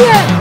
对